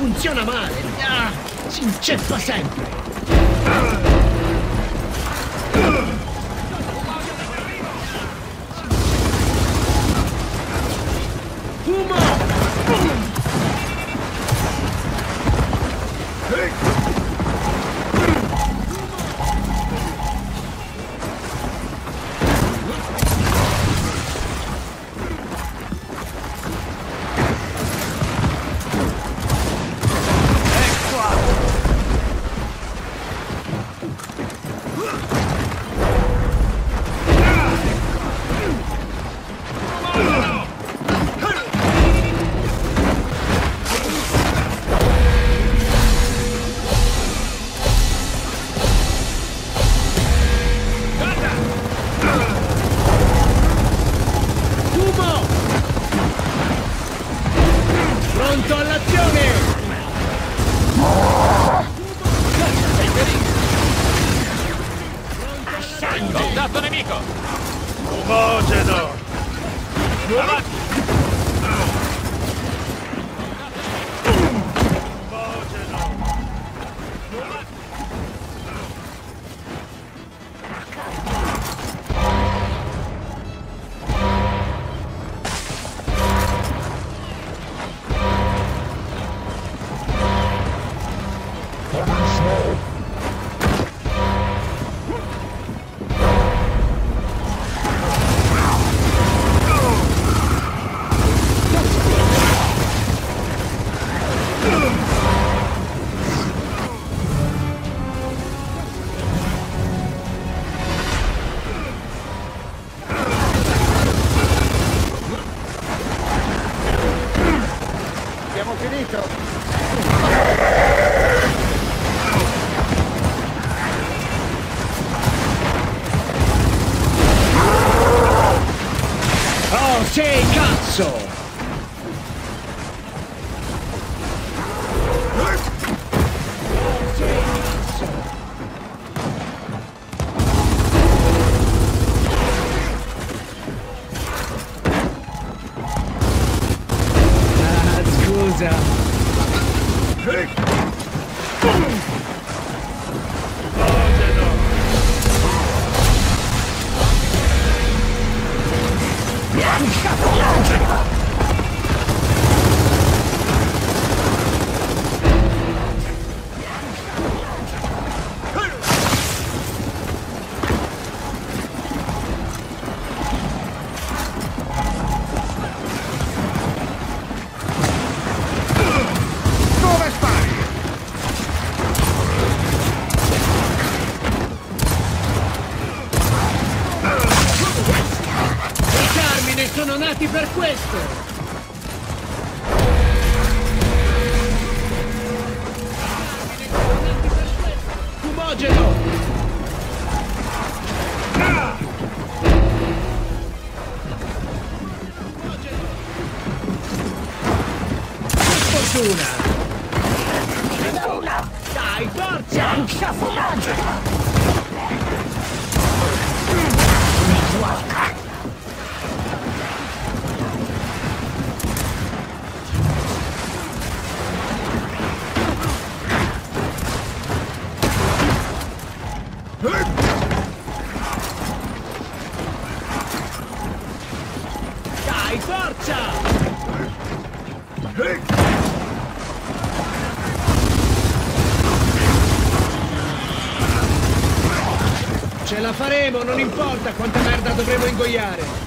funziona male. Ah, si inceppa sempre. Ah. Angelo! faremo, non importa quanta merda dovremo ingoiare.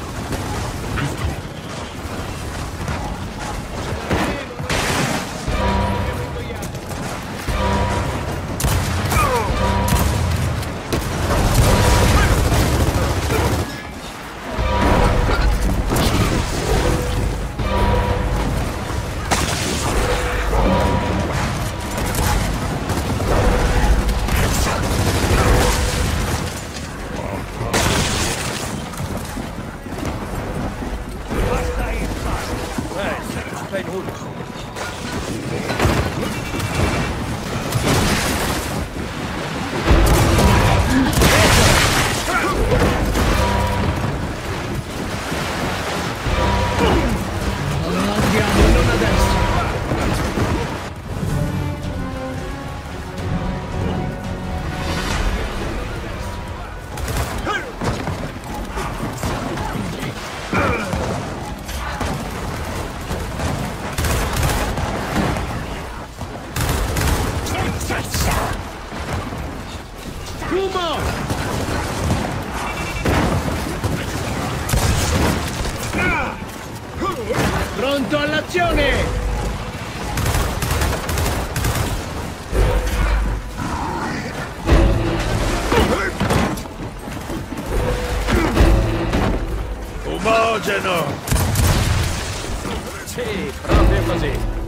City.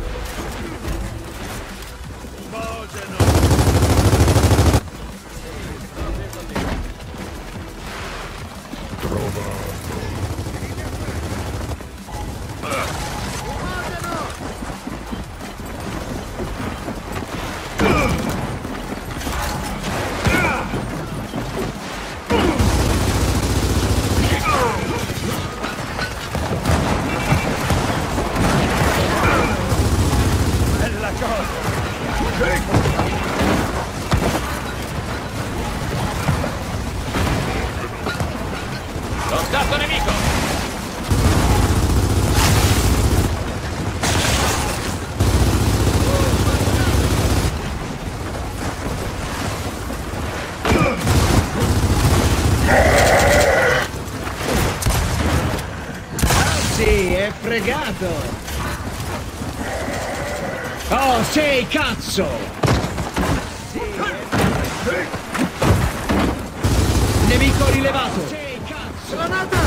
Fregato! Oh, sei cazzo! Nemico rilevato! Sei cazzo! Granata!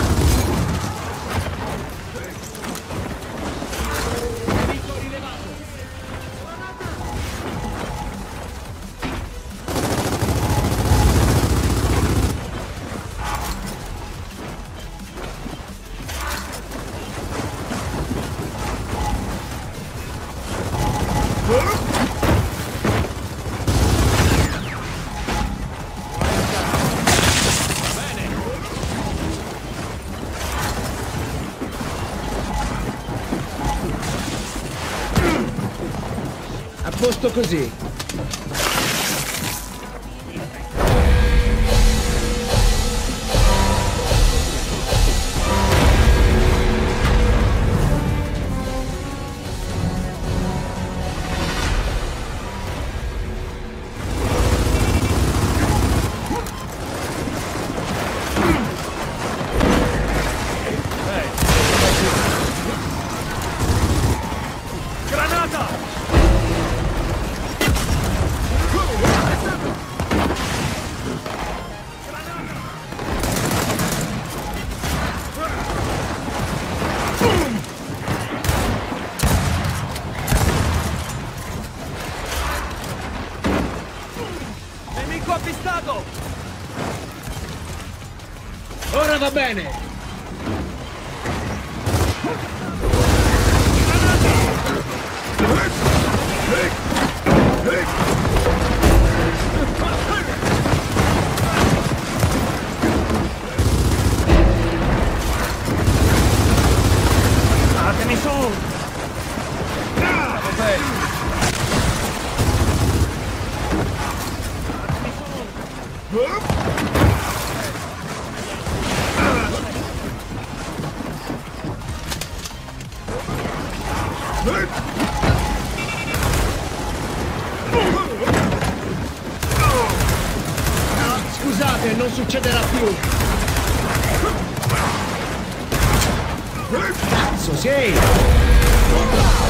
A posto così. Bene! Cazzo,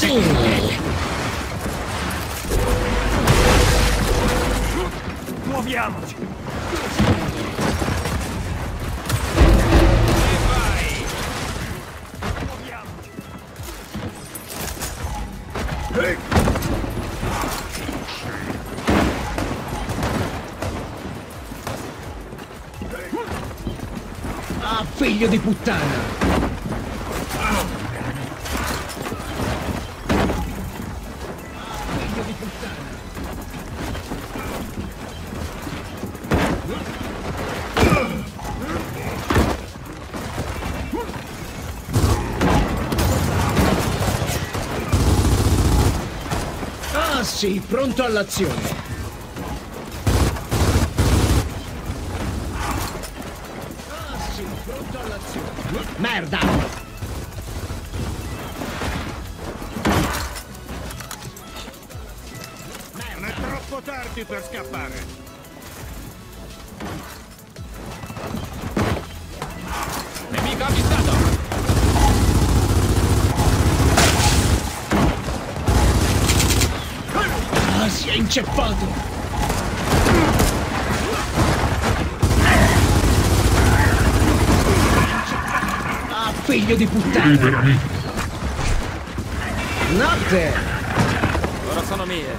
Jingle. Muoviamoci! Ah, figlio di puttana! Sì, pronto all'azione! Ah sì, pronto all'azione! Merda! Non è troppo tardi per scappare. È inceppato! Ah, figlio di puttana! Liberami! Notte! Ora sono mie.